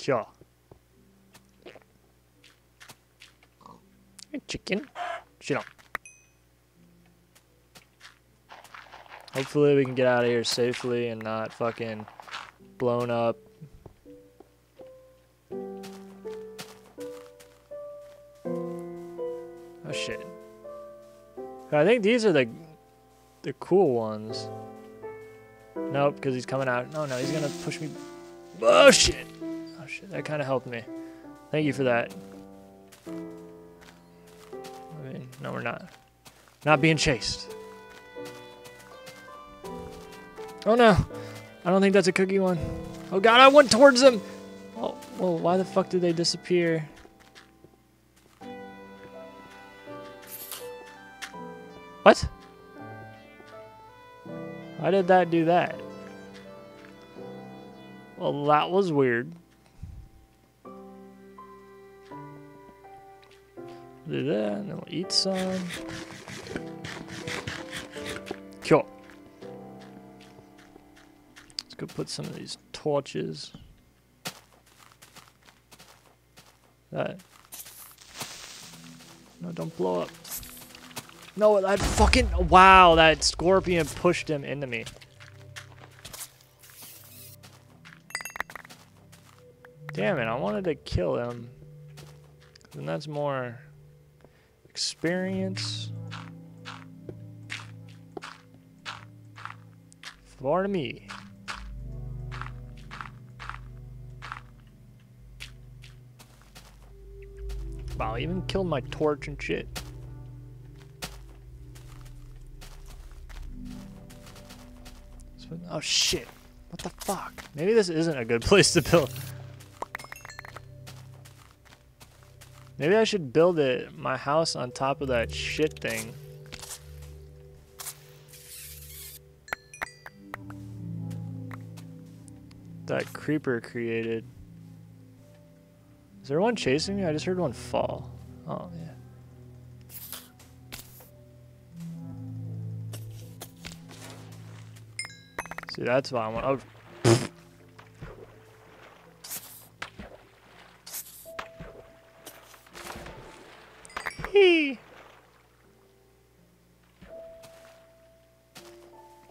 Sure. Chicken. Shit on. Hopefully we can get out of here safely and not fucking blown up. Oh shit. I think these are the the cool ones. Nope, because he's coming out. No, no, he's gonna push me. Oh shit. Shit, that kind of helped me. Thank you for that. I mean, no, we're not. Not being chased. Oh no. I don't think that's a cookie one. Oh god, I went towards them. Oh, well, why the fuck did they disappear? What? Why did that do that? Well, that was weird. Do that, and then we'll eat some. Cool. Let's go put some of these torches. That. No, don't blow up. No, that fucking. Wow, that scorpion pushed him into me. Damn it, I wanted to kill him. And that's more experience for me. Wow, even killed my torch and shit. Oh shit. What the fuck? Maybe this isn't a good place to build. Maybe I should build it, my house on top of that shit thing. That creeper created. Is there one chasing me? I just heard one fall. Oh, yeah. See, that's why I want. Oh.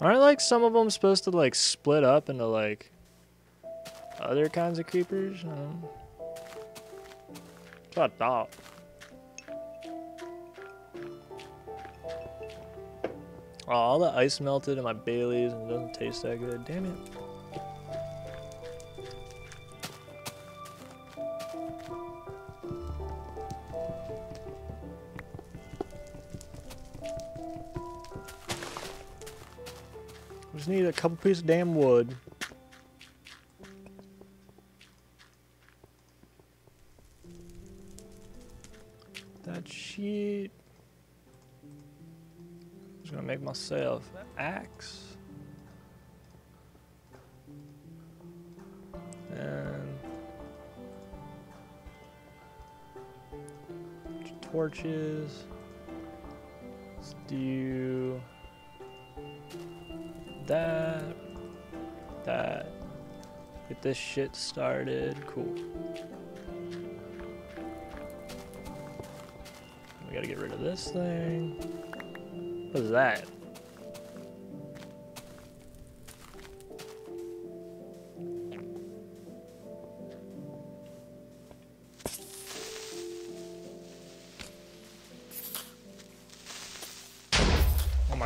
Aren't like some of them supposed to like split up into like other kinds of creepers? That's what I thought. Oh, all the ice melted in my Bailey's and it doesn't taste that good. Damn it. Just need a couple pieces of damn wood. That shit. I'm just gonna make myself an axe. And torches. Do that, that. Get this shit started. Cool. We gotta get rid of this thing. What is that?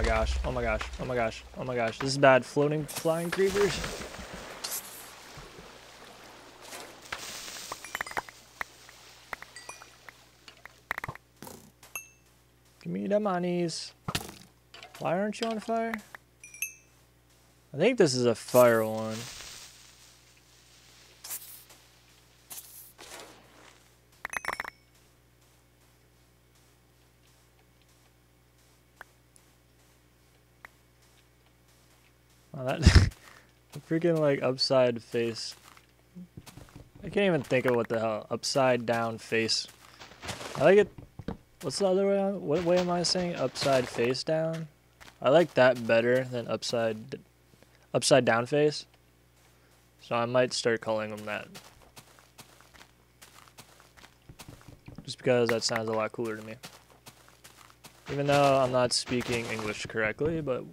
My gosh, oh my gosh, oh my gosh, oh my gosh. This is bad. Floating, flying creepers. Give me the monies. Why aren't you on fire? I think this is a fire one. Oh, that freaking like upside face. I can't even think of what the hell upside down face. I like it. What's the other way? On, what way am I saying upside face down? I like that better than upside upside down face. So I might start calling them that. Just because that sounds a lot cooler to me. Even though I'm not speaking English correctly, but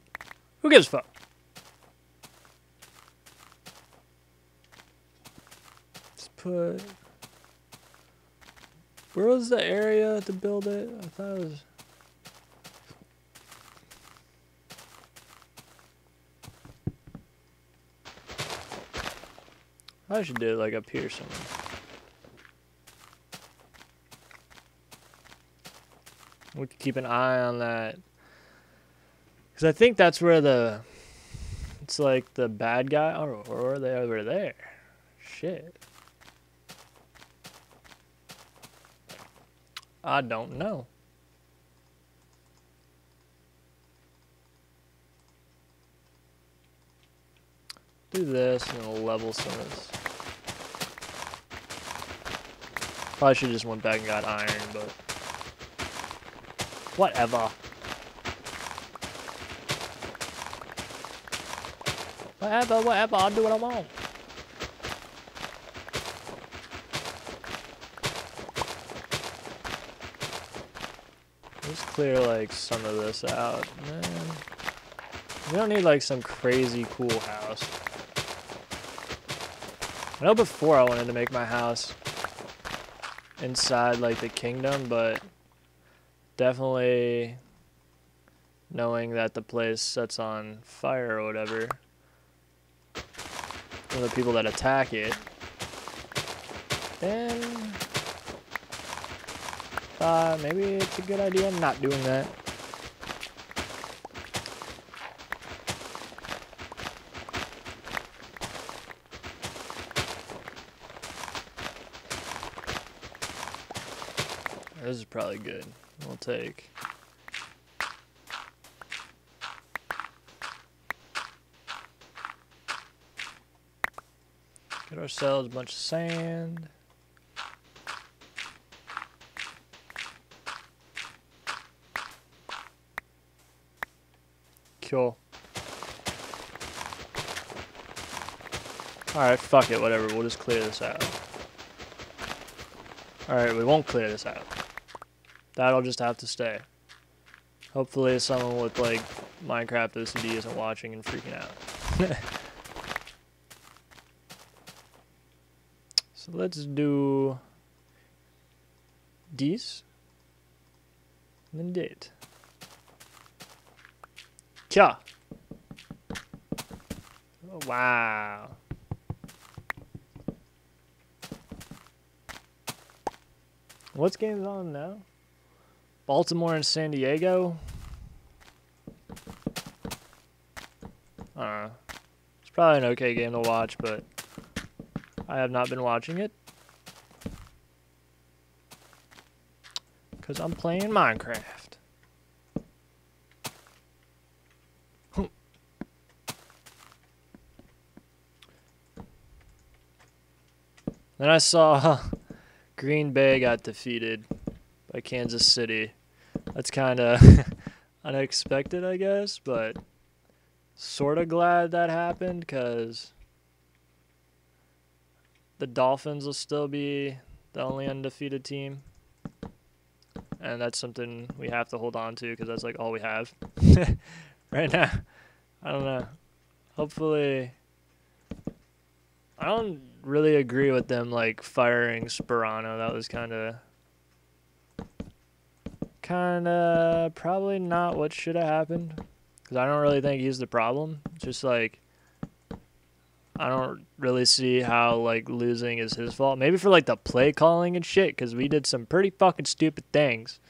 who gives a fuck? Put... Where was the area to build it? I thought it was... I should do it like up here somewhere. We could keep an eye on that. Because I think that's where the... It's like the bad guy... Or, or are they over there? Shit. I don't know. Do this and we'll level some of this. Probably should just went back and got iron, but whatever. Whatever, whatever, I'll do what I want. Clear like some of this out. Man. We don't need like some crazy cool house. I know before I wanted to make my house inside like the kingdom, but definitely knowing that the place sets on fire or whatever. From the people that attack it, then maybe it's a good idea not doing that. This is probably good. We'll take. Get ourselves a bunch of sand. Cool. Alright, fuck it, whatever. We'll just clear this out. Alright, we won't clear this out. That'll just have to stay. Hopefully someone with like Minecraft OCD isn't watching and freaking out. so let's do these. And then date. Kya. Oh, wow. What's games on now? Baltimore and San Diego. I. It's probably an okay game to watch, but I have not been watching it. Because I'm playing Minecraft. Then I saw Green Bay got defeated by Kansas City. That's kind of unexpected, I guess, but sort of glad that happened because the Dolphins will still be the only undefeated team. And that's something we have to hold on to because that's like all we have right now. I don't know. Hopefully, I don't really agree with them like firing Sparano. That was kind of kind of probably not what should have happened because I don't really think he's the problem. just like I don't really see how like losing is his fault. Maybe for like the play calling and shit because we did some pretty fucking stupid things.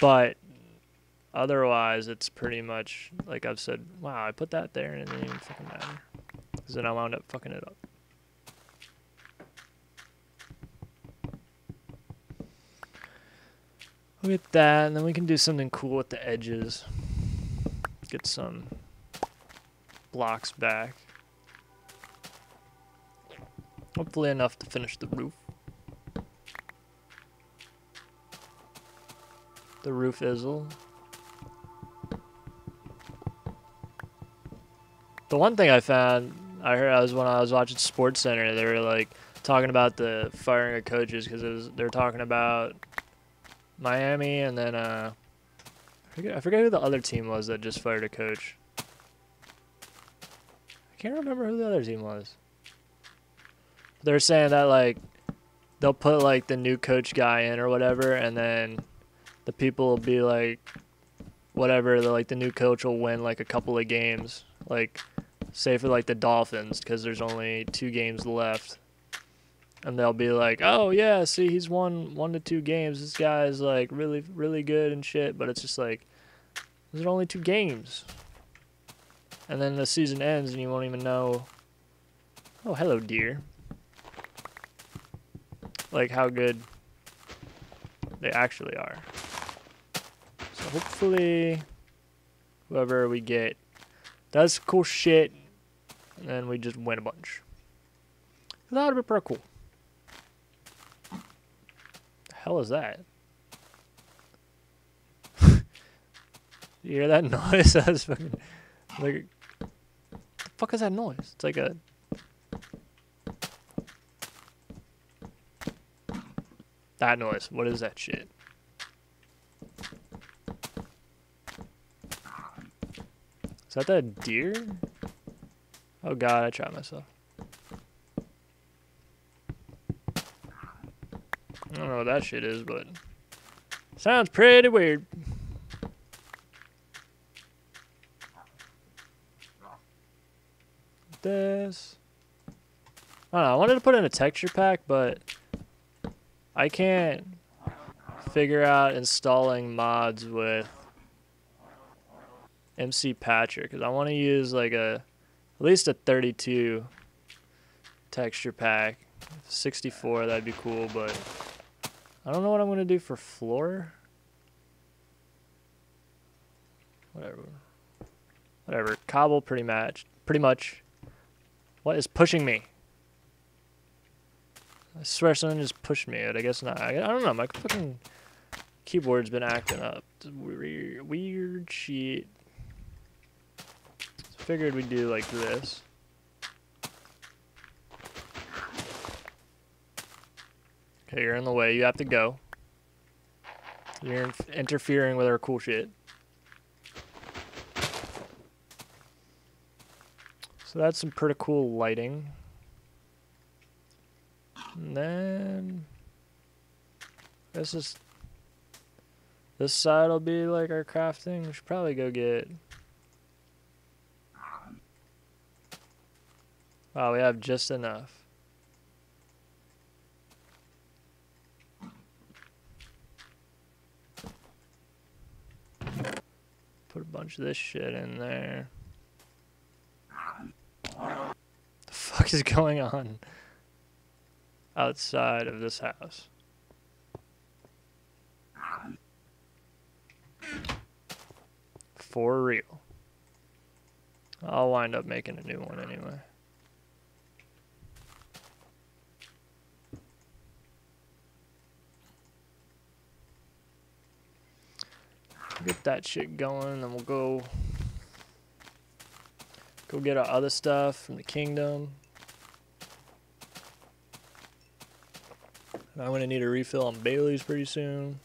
But otherwise, it's pretty much like I've said. Wow, I put that there and it didn't even fucking matter. Because then I wound up fucking it up. Look at that, and then we can do something cool with the edges. Get some blocks back. Hopefully enough to finish the roof. The roof isle. The one thing I found I heard I was when I was watching Sports Center, they were like talking about the firing of coaches because they're talking about Miami and then uh, I forget, I forget who the other team was that just fired a coach. I can't remember who the other team was. They're saying that like they'll put like the new coach guy in or whatever, and then the people will be like, whatever. The, like the new coach will win like a couple of games, like say for like the Dolphins, because there's only two games left, and they'll be like, oh yeah, see he's won one to two games. This guy's like really really good and shit, but it's just like there's only two games, and then the season ends and you won't even know. Oh hello dear like how good they actually are. So hopefully whoever we get does cool shit and we just win a bunch. That would be pretty cool. The hell is that? you hear that noise? That's fucking like the fuck is that noise? It's like a That noise. What is that shit? Is that that deer? Oh god, I tried myself. I don't know what that shit is, but sounds pretty weird. This. I don't know, I wanted to put in a texture pack, but I can't figure out installing mods with MC Patcher because I want to use like a at least a 32 texture pack. 64 that'd be cool, but I don't know what I'm gonna do for floor. Whatever. Whatever. Cobble pretty much. Pretty much. What is pushing me? I swear something just pushed me out. I guess not. I, I don't know. My fucking keyboard's been acting up. Weird, weird shit. Figured we'd do like this. Okay, you're in the way. You have to go. You're interfering with our cool shit. So that's some pretty cool lighting. And then this is this side will be like our crafting. We should probably go get. Wow, we have just enough. Put a bunch of this shit in there. The fuck is going on? outside of this house. For real. I'll wind up making a new one anyway. Get that shit going, and we'll go go get our other stuff from the kingdom. I'm going to need a refill on Bailey's pretty soon.